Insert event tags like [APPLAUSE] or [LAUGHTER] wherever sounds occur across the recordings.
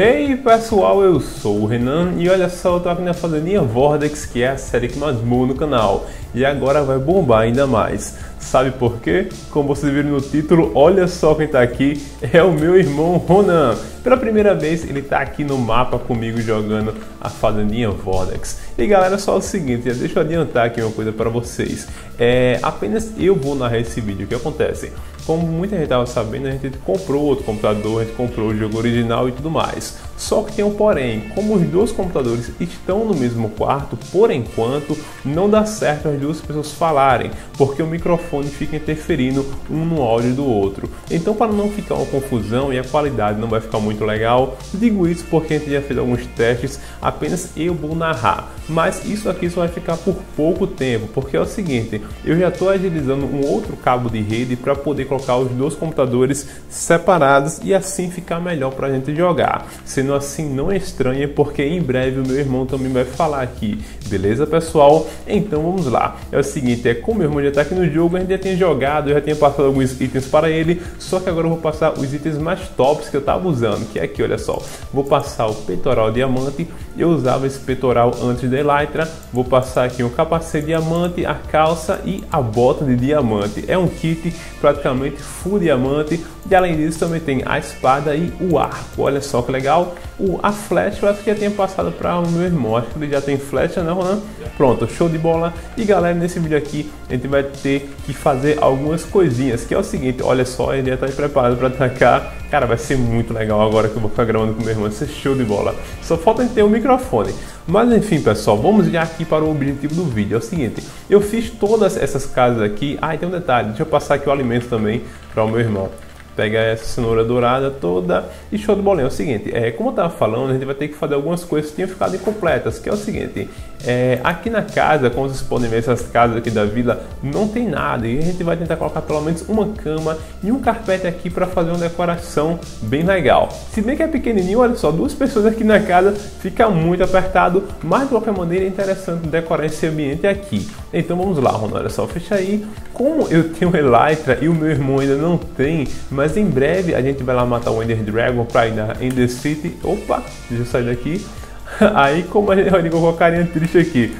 Hey pessoal, eu sou o Renan e olha só, eu tô aqui na Fazendinha Vortex, que é a série que mais boa no canal e agora vai bombar ainda mais. Sabe por quê? Como vocês viram no título, olha só quem tá aqui, é o meu irmão Ronan. Pela primeira vez ele tá aqui no mapa comigo jogando a Fazendinha Vortex. E galera, só o seguinte, deixa eu adiantar aqui uma coisa para vocês. É, apenas eu vou narrar esse vídeo, o que acontece? Como muita gente estava sabendo, a gente comprou outro computador, a gente comprou o jogo original e tudo mais. Só que tem um porém, como os dois computadores estão no mesmo quarto, por enquanto, não dá certo as duas pessoas falarem, porque o microfone fica interferindo um no áudio do outro. Então, para não ficar uma confusão e a qualidade não vai ficar muito legal, digo isso porque a gente já fez alguns testes, apenas eu vou narrar. Mas isso aqui só vai ficar por pouco tempo, porque é o seguinte, eu já estou agilizando um outro cabo de rede para poder colocar os dois computadores separados e assim ficar melhor para a gente jogar. Sendo assim, não estranhe, porque em breve o meu irmão também vai falar aqui. Beleza, pessoal? Então vamos lá. É o seguinte, é como meu irmão já está aqui no jogo, a gente já tem jogado, eu já tenho passado alguns itens para ele, só que agora eu vou passar os itens mais tops que eu estava usando, que é aqui, olha só. Vou passar o peitoral diamante, eu usava esse peitoral antes da Elytra, vou passar aqui o capacete diamante, a calça e a bota de diamante. É um kit praticamente full diamante, e além disso também tem a espada e o arco. Olha só que legal. O, a flecha eu acho que já tinha passado para o meu irmão. Acho que ele já tem flecha, né, Ronan? Pronto, show de bola. E galera, nesse vídeo aqui a gente vai ter que fazer algumas coisinhas. Que é o seguinte, olha só, ele já está preparado para atacar. Cara, vai ser muito legal agora que eu vou ficar gravando com meu irmão. Vai ser show de bola. Só falta ter o um microfone. Mas enfim, pessoal, vamos já aqui para o objetivo do vídeo. É o seguinte, eu fiz todas essas casas aqui. Ah, e tem um detalhe, deixa eu passar aqui o alimento também para o meu irmão pega essa cenoura dourada toda e show de bolinha. É o seguinte, é, como eu estava falando, a gente vai ter que fazer algumas coisas que tinham ficado incompletas, que é o seguinte, é, aqui na casa, como vocês podem ver, essas casas aqui da vila, não tem nada e a gente vai tentar colocar pelo menos uma cama e um carpete aqui para fazer uma decoração bem legal. Se bem que é pequenininho, olha só, duas pessoas aqui na casa fica muito apertado, mas de qualquer maneira é interessante decorar esse ambiente aqui. Então vamos lá, Ronaldo, olha só, fecha aí. Como eu tenho Elytra e o meu irmão ainda não tem, mas mas em breve a gente vai lá matar o Ender Dragon pra ir na Ender City. Opa, deixa eu sair daqui. [LAUGHS] Aí como a gente vai com a carinha triste aqui.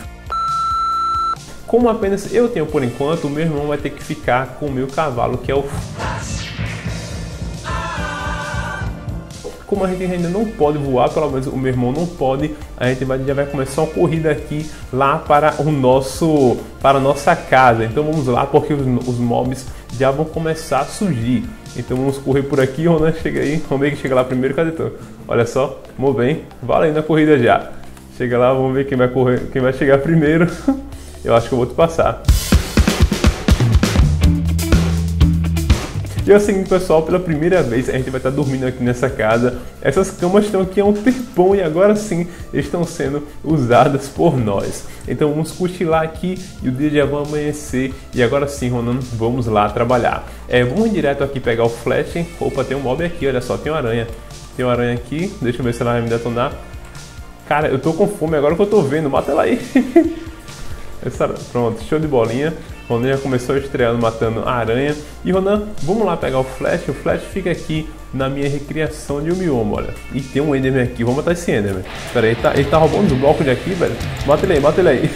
Como apenas eu tenho por enquanto, o meu irmão vai ter que ficar com o meu cavalo, que é o Como a gente ainda não pode voar, pelo menos o meu irmão não pode, a gente vai, já vai começar uma corrida aqui lá para o nosso para a nossa casa. Então vamos lá porque os, os mobs já vão começar a surgir. Então vamos correr por aqui, Ronan chega aí, vamos ver quem chega lá primeiro, cadê tu? Olha só, vamos bem, valendo a corrida já. Chega lá, vamos ver quem vai correr, quem vai chegar primeiro. [LAUGHS] Eu acho que eu vou te passar. E é o seguinte, pessoal, pela primeira vez a gente vai estar dormindo aqui nessa casa. Essas camas estão aqui há um tempão e agora sim estão sendo usadas por nós. Então vamos cochilar aqui e o dia já vai amanhecer. E agora sim, Ronan, vamos lá trabalhar. É, vamos direto aqui pegar o flash. Opa, tem um mob aqui, olha só, tem uma aranha. Tem uma aranha aqui, deixa eu ver se ela vai me detonar. Cara, eu tô com fome agora que eu tô vendo, mata ela aí. [LAUGHS] Essa, pronto, show de bolinha. Ronan já começou estreando matando a aranha. E Ronan, vamos lá pegar o Flash. O Flash fica aqui na minha recriação de Umioma, olha. E tem um Enderman aqui, vamos matar esse Enderman. Pera aí, ele tá, ele tá roubando os blocos de aqui, velho. Mata ele aí, mata ele aí.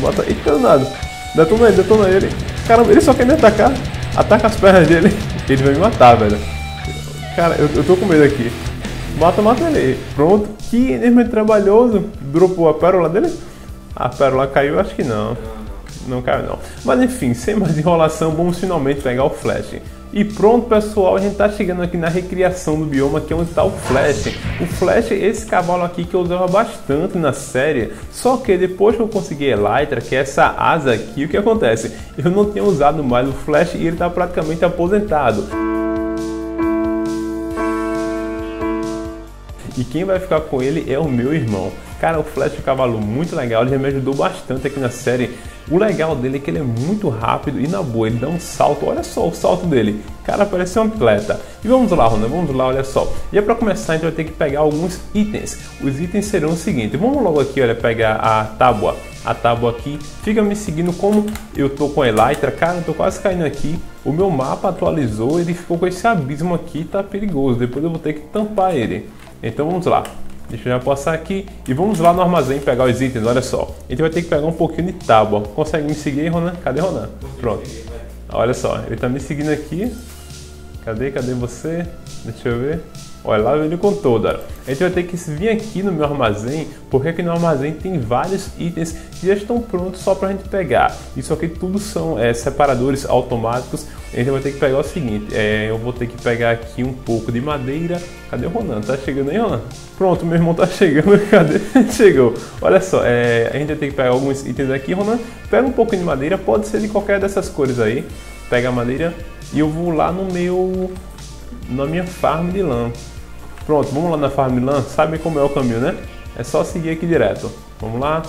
mata aí, tá nada. Detona ele, detona ele. Caramba, ele só quer me atacar. Ataca as pernas dele. [LAUGHS] Ele vai me matar, velho. Cara, eu, eu tô com medo aqui. Mata, mata ele. Pronto. Que Enderman trabalhoso. Dropou a pérola dele? A pérola caiu? Acho que não não caiu não. Mas enfim, sem mais enrolação, vamos finalmente pegar o Flash. E pronto pessoal, a gente tá chegando aqui na recriação do bioma, que é onde está o Flash. O Flash esse cavalo aqui que eu usava bastante na série, só que depois que eu consegui Elytra, que é essa asa aqui, o que acontece? Eu não tinha usado mais o Flash e ele está praticamente aposentado. E quem vai ficar com ele é o meu irmão. Cara, o Flash cavalo muito legal, ele já me ajudou bastante aqui na série. O legal dele é que ele é muito rápido e na boa, ele dá um salto, olha só o salto dele. Cara, parece um atleta. E vamos lá, Ronda, vamos lá, olha só. E é para começar, a gente vai ter que pegar alguns itens. Os itens serão o seguinte, vamos logo aqui, olha, pegar a tábua. A tábua aqui, fica me seguindo como eu tô com a Elytra, cara, eu tô quase caindo aqui. O meu mapa atualizou, ele ficou com esse abismo aqui, tá perigoso. Depois eu vou ter que tampar ele. Então vamos lá. Deixa eu já passar aqui e vamos lá no armazém pegar os itens, olha só. A gente vai ter que pegar um pouquinho de tábua. Consegue me seguir, Ronan? Cadê Ronan? Pronto. Olha só, ele tá me seguindo aqui. Cadê, cadê você? Deixa eu ver. Olha, lá ele com toda. A gente vai ter que vir aqui no meu armazém, porque aqui no armazém tem vários itens que já estão prontos só para a gente pegar. Isso aqui tudo são é, separadores automáticos. A gente vai ter que pegar o seguinte, é, eu vou ter que pegar aqui um pouco de madeira. Cadê o Ronan? Tá chegando aí, Ronan? Pronto, meu irmão tá chegando. [LAUGHS] Cadê? Chegou. Olha só, é, a gente vai ter que pegar alguns itens aqui, Ronan. Pega um pouquinho de madeira, pode ser de qualquer dessas cores aí. Pega a madeira e eu vou lá no meu na minha farm de lã. Pronto, vamos lá na Farmland, sabe como é o caminho, né? É só seguir aqui direto. Vamos lá,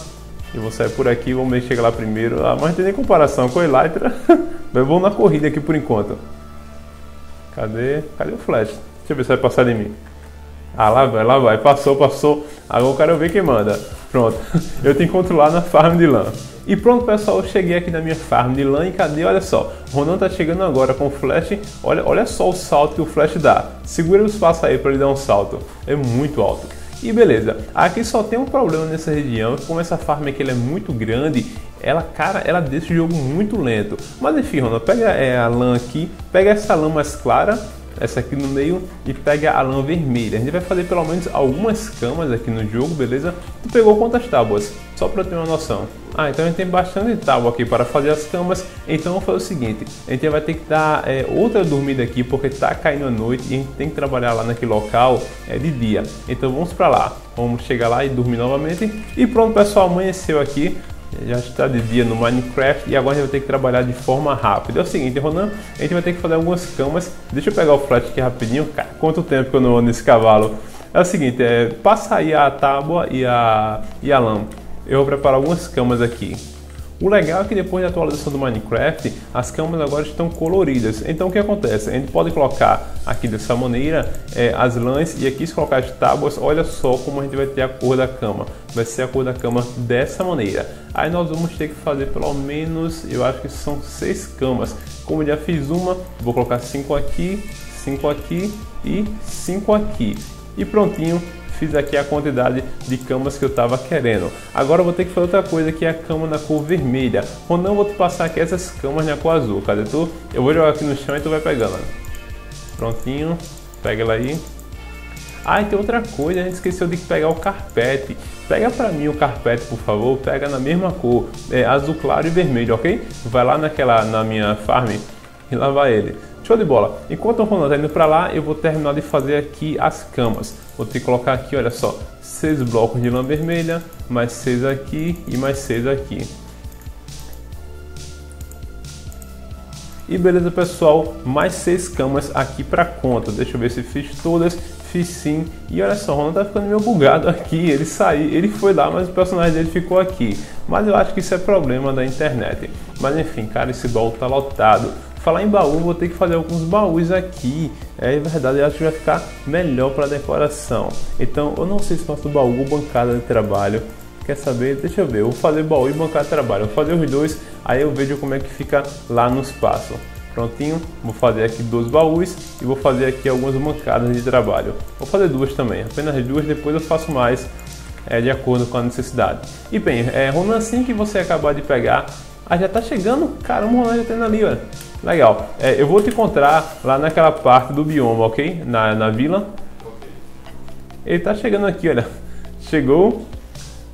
e vou sair por aqui, vamos ver se chega lá primeiro. Ah, mas não tem nem comparação com o Elytra. [LAUGHS] mas vamos na corrida aqui por enquanto. Cadê? Cadê o Flash? Deixa eu ver se vai passar de mim. Ah, lá vai, lá vai. Passou, passou. Agora eu quero ver quem manda. Pronto. [LAUGHS] Eu te encontro lá na farm de lã. E pronto, pessoal, eu cheguei aqui na minha farm de lã e cadê? Olha só, Ronan tá chegando agora com o flash. Olha, olha só o salto que o flash dá. Segura o espaço aí para ele dar um salto. É muito alto. E beleza, aqui só tem um problema nessa região, como essa farm aqui é muito grande, ela, cara, ela deixa o jogo muito lento. Mas enfim, Ronan, pega é, a lã aqui, pega essa lã mais clara, essa aqui no meio e pega a lã vermelha. A gente vai fazer pelo menos algumas camas aqui no jogo, beleza? Tu pegou quantas tábuas? Só para ter uma noção. Ah, então a gente tem bastante tábua aqui para fazer as camas. Então fazer o seguinte: a gente vai ter que dar é, outra dormida aqui porque está caindo a noite e a gente tem que trabalhar lá naquele local é, de dia. Então vamos para lá. Vamos chegar lá e dormir novamente. E pronto, pessoal, amanheceu aqui já está de dia no Minecraft e agora a gente vai ter que trabalhar de forma rápida. É o seguinte, Ronan, a gente vai ter que fazer algumas camas. Deixa eu pegar o flat aqui rapidinho. Cara, quanto tempo que eu não ando nesse cavalo? É o seguinte, é, passa aí a tábua e a, e a lã eu vou preparar algumas camas aqui. O legal é que depois da atualização do Minecraft, as camas agora estão coloridas. Então o que acontece? A gente pode colocar aqui dessa maneira é, as lãs e aqui se colocar as tábuas, olha só como a gente vai ter a cor da cama. Vai ser a cor da cama dessa maneira. Aí nós vamos ter que fazer pelo menos, eu acho que são seis camas. Como eu já fiz uma, vou colocar cinco aqui, cinco aqui e cinco aqui. E prontinho, fiz aqui a quantidade de camas que eu estava querendo. Agora eu vou ter que fazer outra coisa que é a cama na cor vermelha. Ou não, vou te passar aqui essas camas na cor azul. Cadê tu? Eu vou jogar aqui no chão e tu vai pegando. Prontinho, pega ela aí. Ah, e tem outra coisa, a gente esqueceu de pegar o carpete. Pega pra mim o carpete, por favor, pega na mesma cor, é, azul claro e vermelho, ok? Vai lá naquela, na minha farm e lá vai ele. Show de bola. Enquanto o Ronaldo está indo para lá, eu vou terminar de fazer aqui as camas. Vou ter que colocar aqui, olha só, seis blocos de lã vermelha, mais seis aqui e mais seis aqui. E beleza, pessoal, mais seis camas aqui para conta. Deixa eu ver se fiz todas. Fiz sim. E olha só, o Ronaldo tá ficando meio bugado aqui. Ele saiu, ele foi lá, mas o personagem dele ficou aqui. Mas eu acho que isso é problema da internet. Mas enfim, cara, esse baú tá lotado. Falar em baú, vou ter que fazer alguns baús aqui. É verdade, eu acho que vai ficar melhor para decoração. Então, eu não sei se faço baú ou bancada de trabalho. Quer saber? Deixa eu ver. Eu vou fazer baú e bancada de trabalho. Vou fazer os dois, aí eu vejo como é que fica lá no espaço. Prontinho, vou fazer aqui dois baús e vou fazer aqui algumas bancadas de trabalho. Vou fazer duas também, apenas duas, depois eu faço mais é, de acordo com a necessidade. E bem, é, Ronan, assim que você acabar de pegar, ah, já tá chegando, caramba, o Ronan já tá indo ali, olha. Legal. É, eu vou te encontrar lá naquela parte do bioma, ok? Na, na vila. Ele tá chegando aqui, olha. Chegou.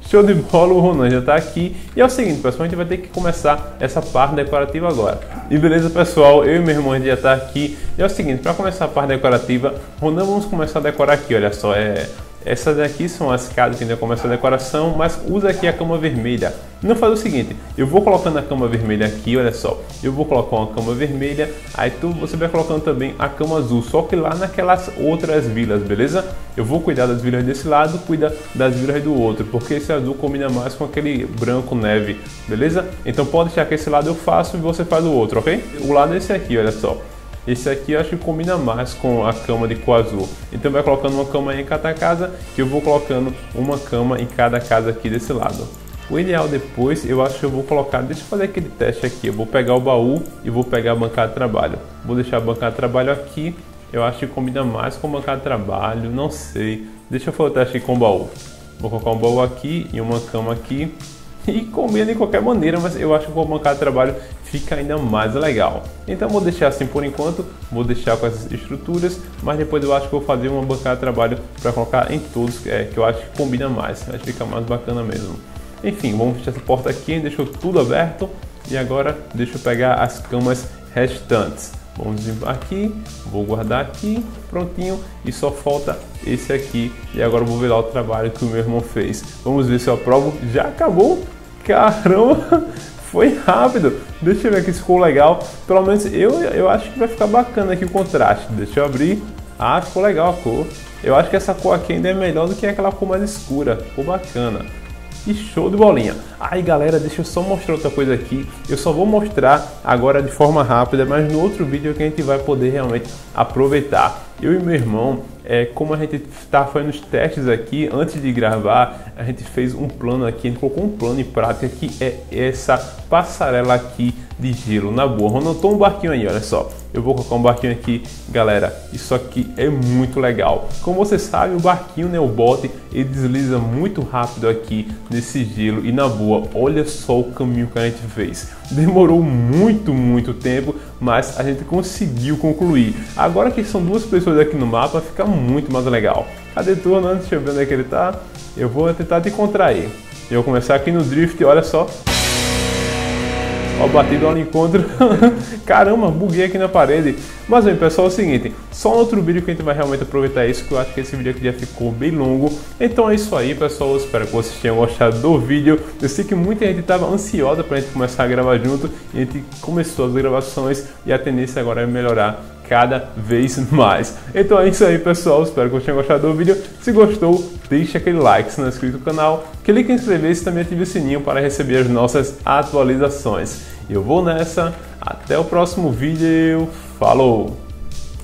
Show de bola, o Ronan já tá aqui. E é o seguinte, pessoal, a gente vai ter que começar essa parte decorativa agora. E beleza, pessoal, eu e meu irmão já tá aqui. E é o seguinte, para começar a parte decorativa, Ronan, vamos começar a decorar aqui, olha só. É, essas aqui são as casas que ainda começa a decoração, mas usa aqui a cama vermelha. Não faz o seguinte, eu vou colocando a cama vermelha aqui, olha só. Eu vou colocar uma cama vermelha, aí tu, você vai colocando também a cama azul, só que lá naquelas outras vilas, beleza? Eu vou cuidar das vilas desse lado, cuida das vilas do outro, porque esse azul combina mais com aquele branco neve, beleza? Então pode deixar que esse lado eu faço e você faz o outro, ok? O lado é esse aqui, olha só. Esse aqui eu acho que combina mais com a cama de cor azul. Então vai colocando uma cama em cada casa, que eu vou colocando uma cama em cada casa aqui desse lado. O ideal depois, eu acho que eu vou colocar, deixa eu fazer aquele teste aqui, eu vou pegar o baú e vou pegar a bancada de trabalho. Vou deixar a bancada de trabalho aqui, eu acho que combina mais com a bancada de trabalho, não sei. Deixa eu fazer o teste com o baú. Vou colocar um baú aqui e uma cama aqui. E combina de qualquer maneira, mas eu acho que com a bancada de trabalho fica ainda mais legal. Então vou deixar assim por enquanto, vou deixar com essas estruturas, mas depois eu acho que vou fazer uma bancada de trabalho para colocar em todos, é, que eu acho que combina mais, acho que fica mais bacana mesmo. Enfim, vamos fechar essa porta aqui, deixou tudo aberto e agora deixa eu pegar as camas restantes. Vamos aqui, vou guardar aqui, prontinho, e só falta esse aqui. E agora vou ver lá o trabalho que o meu irmão fez. Vamos ver se eu aprovo. Já acabou? Caramba, [LAUGHS] foi rápido. Deixa eu ver aqui se ficou legal. Pelo menos eu, eu acho que vai ficar bacana aqui o contraste. Deixa eu abrir. Ah, ficou legal a cor. Eu acho que essa cor aqui ainda é melhor do que aquela cor mais escura. Ficou bacana e show de bolinha. Aí galera, deixa eu só mostrar outra coisa aqui. Eu só vou mostrar agora de forma rápida, mas no outro vídeo que a gente vai poder realmente aproveitar. Eu e meu irmão, é, como a gente está fazendo os testes aqui, antes de gravar, a gente fez um plano aqui, a gente colocou um plano em prática que é essa passarela aqui de gelo, na boa. Ronaldou um barquinho aí, olha só. Eu vou colocar um barquinho aqui, galera. Isso aqui é muito legal. Como você sabe, o barquinho, o bote, ele desliza muito rápido aqui nesse gelo e na boa, olha só o caminho que a gente fez. Demorou muito, muito tempo, mas a gente conseguiu concluir. Agora que são duas pessoas aqui no mapa, fica muito mais legal. Cadê tu, Nando? Deixa eu ver onde é que ele tá. Eu vou tentar te encontrar aí. Eu vou começar aqui no drift, olha só. Ó, batido ao encontro. [LAUGHS] Caramba, buguei aqui na parede. Mas bem, pessoal, é o seguinte. Só no outro vídeo que a gente vai realmente aproveitar isso, que eu acho que esse vídeo aqui já ficou bem longo. Então é isso aí, pessoal. Eu espero que vocês tenham gostado do vídeo. Eu sei que muita gente estava ansiosa para a gente começar a gravar junto. E a gente começou as gravações e a tendência agora é melhorar cada vez [LAUGHS] mais. Então é isso aí, pessoal. Espero que vocês tenham gostado do vídeo. Se gostou, deixe aquele like se não é inscrito no canal, clique em inscrever-se e também ative o sininho para receber as nossas atualizações. Eu vou nessa, até o próximo vídeo, falou!